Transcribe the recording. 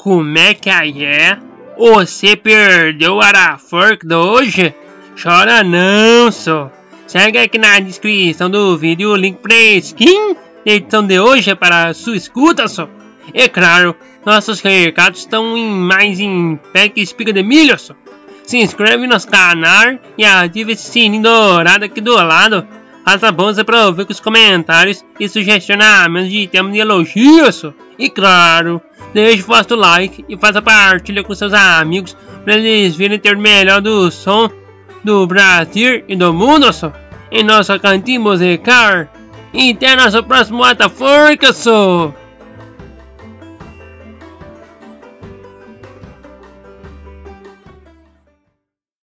Como é que aí é? Você perdeu o Arafork de hoje? Chora não, só. Segue aqui na descrição do vídeo o link pra skin da edição de hoje para sua escuta, só. E claro, nossos recados estão em mais em pack espiga de milho, só. Se inscreve no canal e ative esse sininho dourado aqui do lado. Faça bons aproveitar com os comentários e sugestionamentos de temas de elogios. E claro, deixe o vosso like e faça partilha com seus amigos para eles virem ter o melhor do som do Brasil e do mundo só. Em nosso cantinho musical. E até nosso próximo Ataforca só.